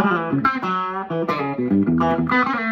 Thank you.